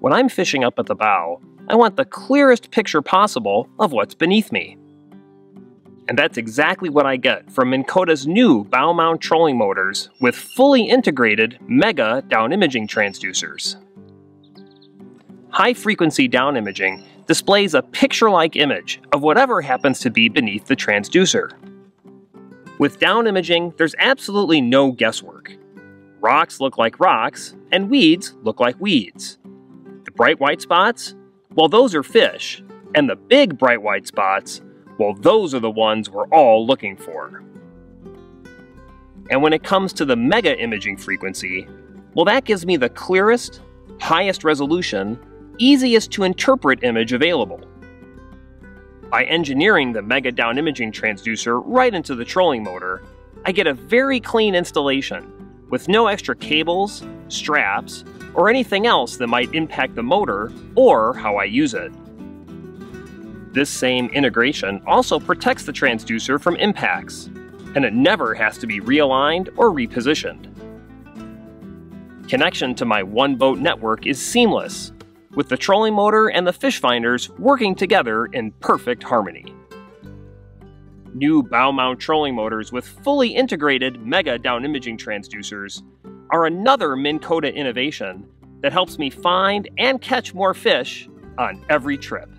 When I'm fishing up at the bow, I want the clearest picture possible of what's beneath me. And that's exactly what I get from Minn Kota's new bow mount trolling motors with fully integrated mega down imaging transducers. High frequency down imaging displays a picture like image of whatever happens to be beneath the transducer. With down imaging, there's absolutely no guesswork. Rocks look like rocks, and weeds look like weeds. Bright white spots? Well, those are fish. And the big bright white spots? Well, those are the ones we're all looking for. And when it comes to the mega imaging frequency, well, that gives me the clearest, highest resolution, easiest to interpret image available. By engineering the Mega Down Imaging transducer right into the trolling motor, I get a very clean installation with no extra cables, straps, or anything else that might impact the motor or how I use it. This same integration also protects the transducer from impacts, and it never has to be realigned or repositioned. Connection to my one boat network is seamless, with the trolling motor and the fish finders working together in perfect harmony. New bow mount trolling motors with fully integrated mega down imaging transducers are another Minn Kota innovation that helps me find and catch more fish on every trip.